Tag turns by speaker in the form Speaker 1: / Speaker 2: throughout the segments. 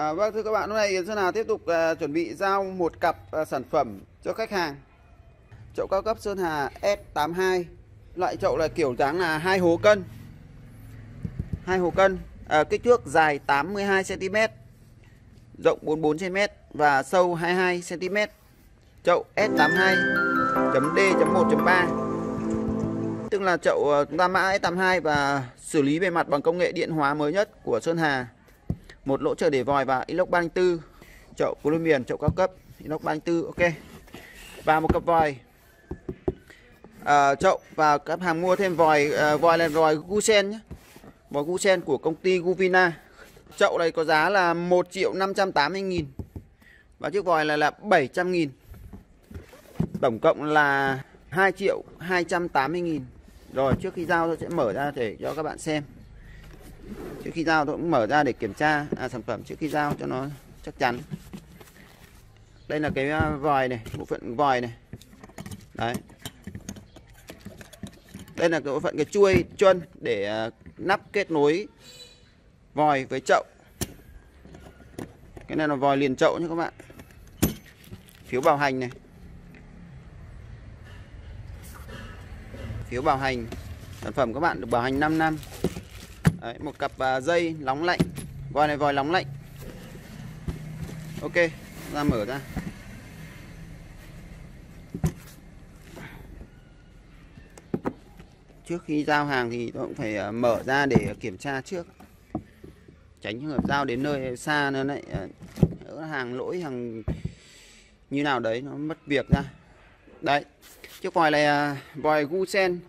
Speaker 1: À, vâng thưa các bạn, hôm nay Yến Sơn Hà tiếp tục à, chuẩn bị giao một cặp à, sản phẩm cho khách hàng. Chậu cao cấp Sơn Hà S82. Loại chậu là kiểu dáng là hai hố cân. Hai hố cân, à, kích thước dài 82 cm, rộng 44 cm và sâu 22 cm. Chậu S82 .D.1.3 Tức là chậu à, chúng ta mã S82 và xử lý bề mặt bằng công nghệ điện hóa mới nhất của Sơn Hà một lỗ chờ để vòi và inox 304 chậu Colombian chậu cao cấp inox 304 ok. Và một cặp vòi. À, chậu và các hàng mua thêm vòi à, vòi là vòi Gusen nhé. Vòi Gusen của công ty Guvina. Chậu này có giá là 1 triệu 580 nghìn. Và chiếc vòi này là 700 nghìn. Tổng cộng là 2 triệu 280 nghìn. Rồi trước khi giao tôi sẽ mở ra để cho các bạn xem trước khi giao tôi cũng mở ra để kiểm tra à, sản phẩm trước khi giao cho nó chắc chắn. Đây là cái à, vòi này bộ phận vòi này. Đấy. Đây là cái bộ phận cái chuôi chuân để à, nắp kết nối vòi với chậu. Cái này là vòi liền chậu nhé các bạn. Phiếu bảo hành này. Phiếu bảo hành sản phẩm các bạn được bảo hành 5 năm. Đấy, một cặp uh, dây nóng lạnh. Vòi này vòi nóng lạnh. Ok ra mở ra. Trước khi giao hàng thì tôi cũng phải uh, mở ra để kiểm tra trước. Tránh trường hợp giao đến nơi xa nữa ờ, lại uh, hàng lỗi hàng như nào đấy nó mất việc ra. Đấy chiếc vòi này à, vòi gu sen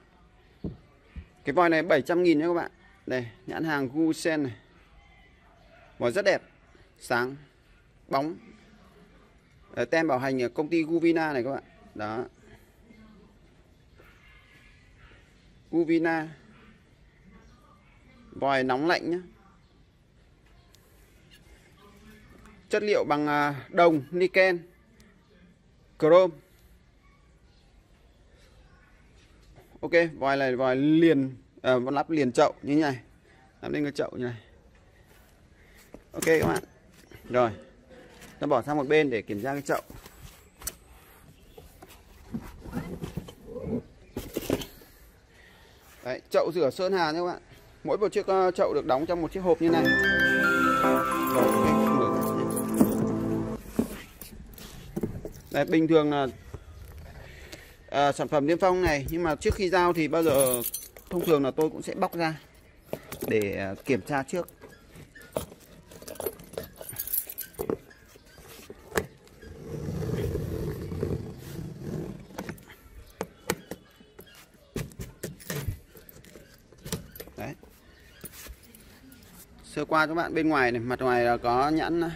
Speaker 1: cái vòi này 700 nghìn nha các bạn đây nhãn hàng Gusen này. Màu rất đẹp, Sáng, Bóng. Ở Tem bảo hành ở công ty Guvina này các bạn. Đó. Guvina. Vòi nóng lạnh nhé Chất liệu bằng à, đồng Niken Chrome. Ok, vòi này vòi liền. Ờ, à, vẫn lắp liền chậu như này. Lắp lên cái chậu như này. Ok các bạn. Rồi. Ta bỏ sang một bên để kiểm tra cái chậu. Đấy, chậu rửa sơn hà nha các bạn. Mỗi một chiếc uh, chậu được đóng trong một chiếc hộp như này. Đấy, bình thường là à, sản phẩm niêm phong này nhưng mà trước khi giao thì bao giờ thông thường là tôi cũng sẽ bóc ra để à, kiểm tra trước Đấy. Sơ qua các bạn bên ngoài này, mặt ngoài là có nhãn à,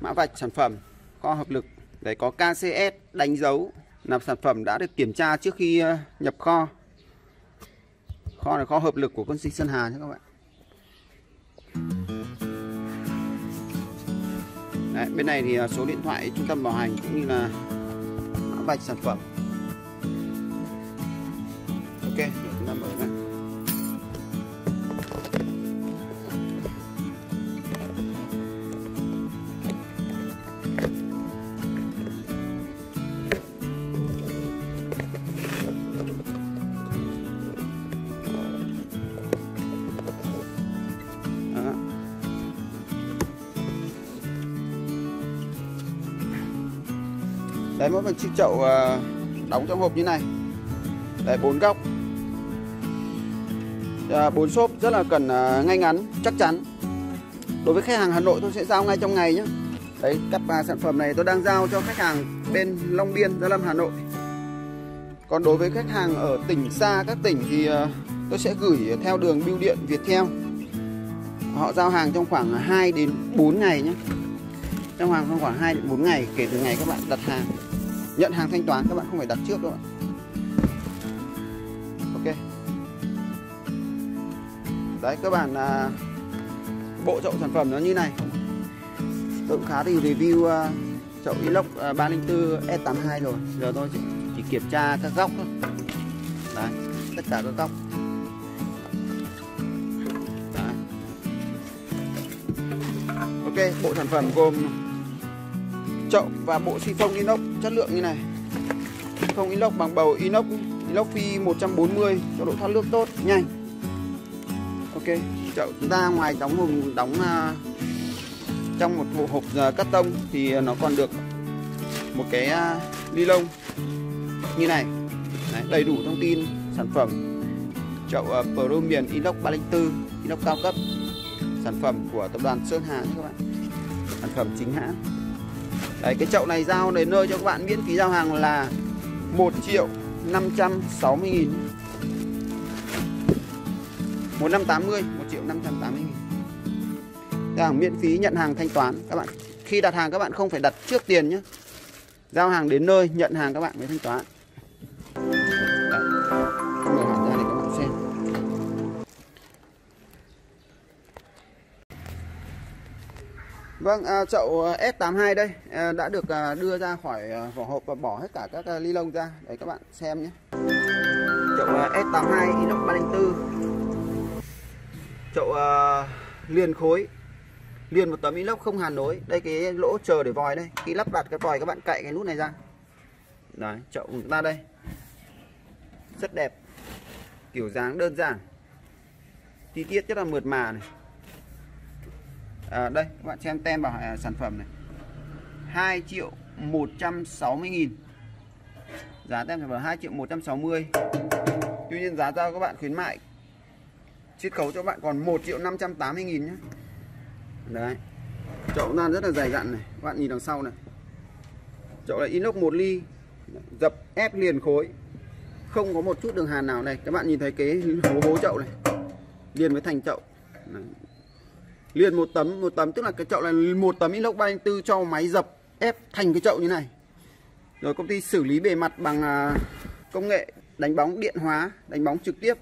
Speaker 1: mã vạch sản phẩm, kho hợp lực, đấy có KCS đánh dấu là sản phẩm đã được kiểm tra trước khi à, nhập kho kho này kho hợp lực của con sinh Sơn Hà nhé các bạn. Đấy, bên này thì à, số điện thoại trung tâm bảo hành cũng như là mã vạch sản phẩm. Ok. Đấy, mỗi một chiếc chậu à, đóng trong hộp như này. Đấy, bốn góc. À, bốn xốp rất là cần à, ngay ngắn, chắc chắn. Đối với khách hàng Hà Nội tôi sẽ giao ngay trong ngày nhé đấy, cặp sản phẩm này tôi đang giao cho khách hàng bên Long Biên, Gia Lâm, Hà Nội. Còn đối với khách hàng ở tỉnh xa các tỉnh thì tôi sẽ gửi theo đường bưu điện Viettel. Họ giao hàng trong khoảng 2 đến 4 ngày nhé trong khoảng khoảng 2 đến 4 ngày, kể từ ngày các bạn đặt hàng nhận hàng thanh toán các bạn không phải đặt trước đâu ạ. Ok. Đấy các bạn à, bộ chậu sản phẩm nó như này. Tôi cũng khá thì review à, chậu inox à, 304 S82 rồi. Giờ tôi chỉ, chỉ kiểm tra các góc thôi. Đấy tất cả các góc. Đấy. ok bộ sản phẩm gồm chậu và bộ xi phông inox chất lượng như này. Không inox bằng bầu inox inox phi 140 cho độ thoát nước tốt nhanh. Ok chậu chúng ta ngoài đóng hùng đóng uh, trong một bộ hộp uh, cắt tông thì nó còn được một cái à, uh, ly lông như này. Đấy, đầy đủ thông tin sản phẩm. Chậu uh, Promian inox 304 inox cao cấp. Sản phẩm của tập đoàn Sơn Hà các bạn. Sản phẩm chính hãng. Đấy, cái chậu này giao đến nơi cho các bạn miễn phí giao hàng là 1 triệu 560 nghìn. 1580 1 triệu 580 nghìn. Giao hàng miễn phí nhận hàng thanh toán. Các bạn Khi đặt hàng các bạn không phải đặt trước tiền nhé. Giao hàng đến nơi nhận hàng các bạn mới thanh toán. Vâng, à, chậu à, S82 đây à, đã được à, đưa ra khỏi à, vỏ hộp và bỏ hết cả các à, ly lông ra để các bạn xem nhé. Chậu à, S82 inox 304. Chậu à, liền khối. Liền một tấm inox không hàn nối. Đây cái lỗ chờ để vòi đây. Khi lắp đặt cái vòi các bạn cạy cái nút này ra. Đấy, chậu của chúng ta đây. Rất đẹp. Kiểu dáng đơn giản. Chi tiết rất là mượt mà này à, đây các bạn xem tem bảo à, sản phẩm này. 2 triệu 160 nghìn. Giá tem sản phẩm 2 triệu 160 tuy nhiên giá giao các bạn khuyến mại chiết khấu cho các bạn còn 1 triệu 580 nghìn nhé đấy chậu nan rất là dày dặn này. Các bạn nhìn đằng sau này. Chậu là inox 1 ly dập ép liền khối. Không có một chút đường hàn nào này. Các bạn nhìn thấy cái hố hố chậu này. Liền với thành chậu. Đấy liền một tấm một tấm, tức là cái chậu này, một tấm inox 304 cho máy dập ép thành cái chậu như này. Rồi công ty xử lý bề mặt bằng à, công nghệ đánh bóng điện hóa, đánh bóng trực tiếp.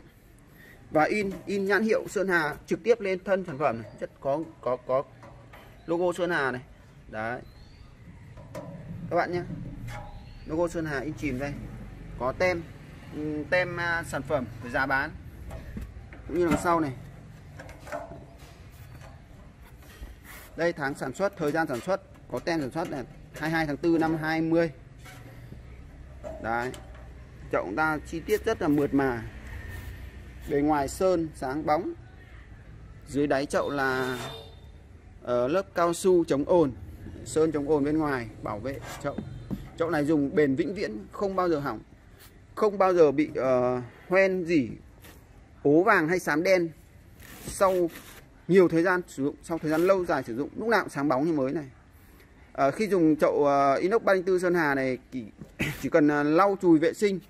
Speaker 1: Và in in nhãn hiệu Sơn Hà trực tiếp lên thân sản phẩm này. rất có có có logo Sơn Hà này. Đấy. Các bạn nhé. Logo Sơn Hà in chìm đây. Có tem ừ, tem à, sản phẩm với giá bán. Cũng như đằng sau này. Đây tháng sản xuất thời gian sản xuất có tem sản xuất này 22 tháng 4 năm 20 đấy chậu chúng ta chi tiết rất là mượt mà. Bề ngoài sơn sáng bóng. Dưới đáy chậu là ở lớp cao su chống ồn sơn chống ồn bên ngoài bảo vệ chậu. Chậu này dùng bền vĩnh viễn không bao giờ hỏng. Không bao giờ bị uh, hoen gì ố vàng hay xám đen. Sau nhiều thời gian sử dụng sau thời gian lâu dài sử dụng lúc nào cũng sáng bóng như mới này. À, khi dùng chậu uh, inox 304 Sơn Hà này chỉ, chỉ cần uh, lau chùi vệ sinh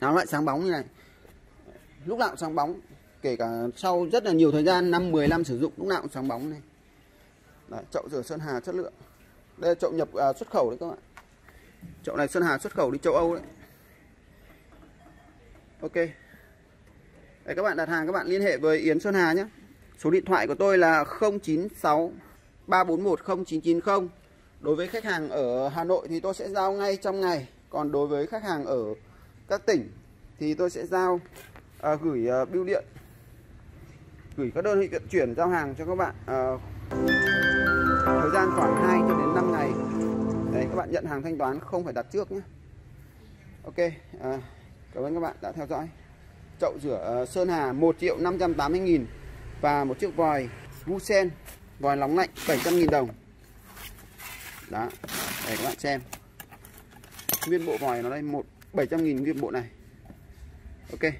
Speaker 1: nó lại sáng bóng như này. Lúc nào cũng sáng bóng kể cả sau rất là nhiều thời gian năm 10 năm sử dụng lúc nào cũng sáng bóng này. Đấy, chậu rửa Sơn Hà chất lượng. Đây là chậu nhập uh, xuất khẩu đấy các bạn. Chậu này Sơn Hà xuất khẩu đi châu Âu đấy. Ok. Đấy, các bạn đặt hàng các bạn liên hệ với Yến Sơn Hà nhé. Số điện thoại của tôi là 096 341 0990. Đối với khách hàng ở Hà Nội thì tôi sẽ giao ngay trong ngày. Còn đối với khách hàng ở các tỉnh thì tôi sẽ giao à, gửi à, bưu điện. Gửi các đơn vị vận chuyển giao hàng cho các bạn à, thời gian khoảng 2 cho đến 5 ngày. Đấy các bạn nhận hàng thanh toán không phải đặt trước nhé. Ok à, cảm ơn các bạn đã theo dõi. Chậu rửa uh, Sơn Hà 1 triệu 580 nghìn và một chiếc vòi Gusen vòi nóng lạnh 700.000 đồng. Đó, để các bạn xem. Nguyên bộ vòi nó đây, một 700.000 nguyên bộ này. Ok.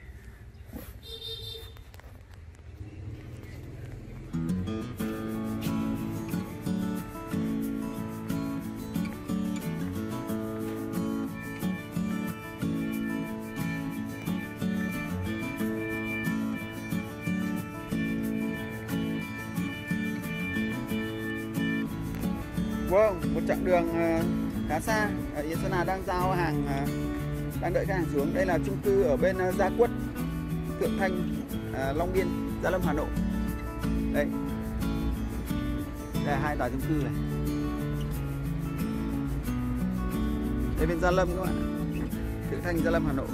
Speaker 1: Vâng, một chặng đường ờ, khá xa yến Yên Sơn Hà đang giao hàng ờ, đang đợi khách hàng xuống. Đây là chung cư ở bên ờ, Gia Quất, Thượng Thanh, Long Biên, Gia Lâm, Hà Nội. Đây. Đây là hai tòa chung cư này. Đây bên Gia Lâm các bạn. Thượng Thanh, Gia Lâm, Hà Nội.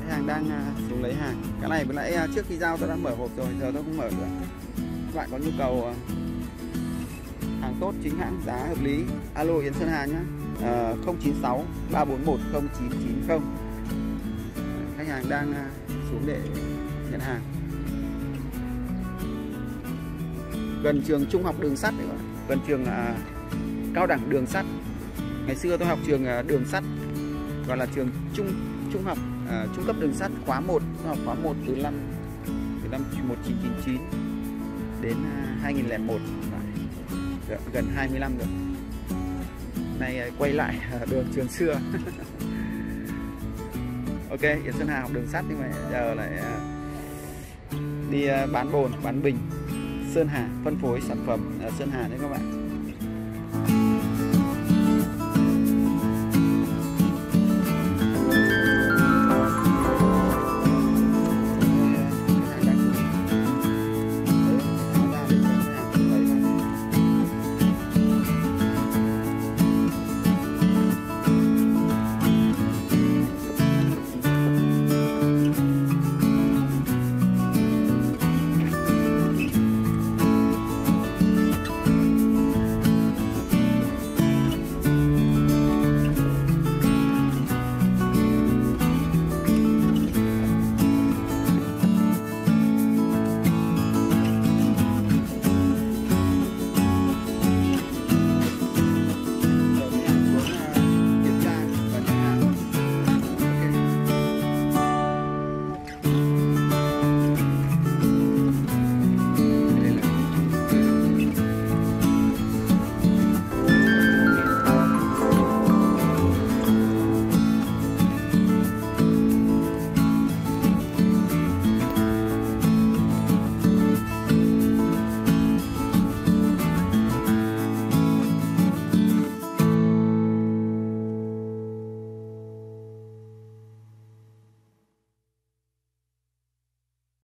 Speaker 1: Khách hàng đang xuống lấy hàng. Cái này vừa nãy trước khi giao tôi đã mở hộp rồi, giờ tôi không mở nữa. Các bạn có nhu cầu hàng tốt chính hãng giá hợp lý. Alo Yến Sơn Hà nhé à, 096 341 0990 khách hàng đang à, xuống để nhận hàng. Gần trường trung học đường sắt đấy bạn gần trường à, cao đẳng đường sắt. Ngày xưa tôi học trường à, đường sắt gọi là trường trung trung học à, trung cấp đường sắt khóa 1 học khóa 1 từ năm từ năm 1999 đến à, 2001 và Dạ, gần 20 năm rồi. Nay à, quay lại à, đường trường xưa. Ok, Yến Sơn Hà học đường sắt nhưng mà giờ lại à, đi bán bồn, bán bình. Sơn Hà, phân phối sản phẩm Sơn Hà đấy các bạn.